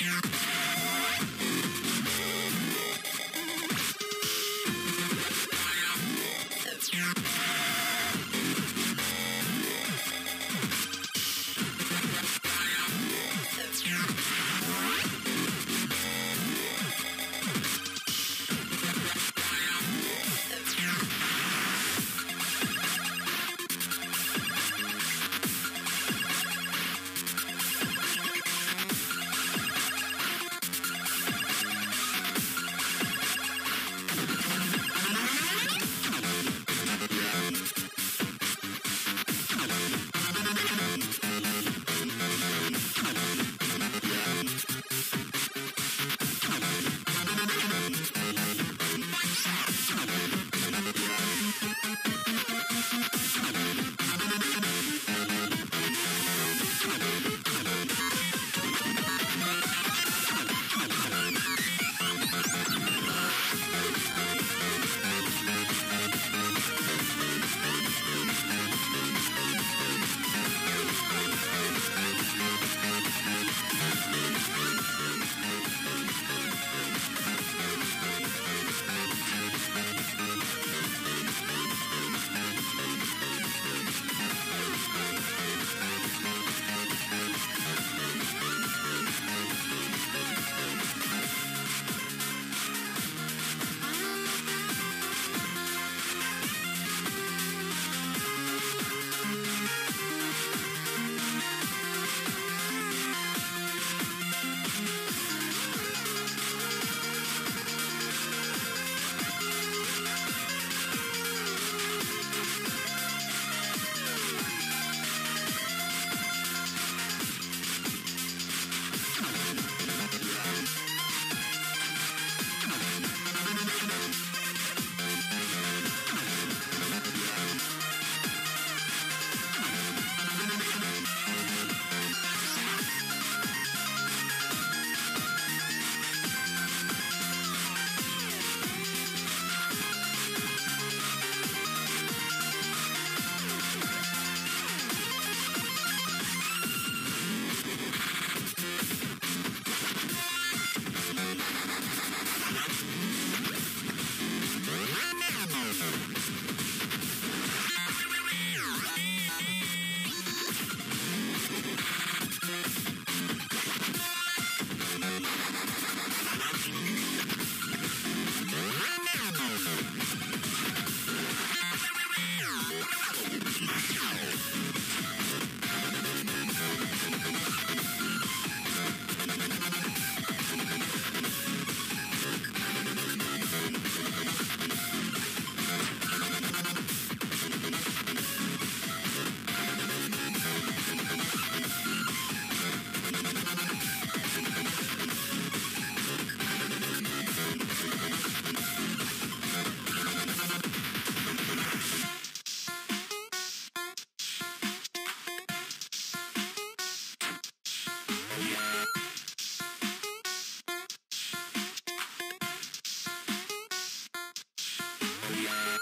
Yeah. Yeah.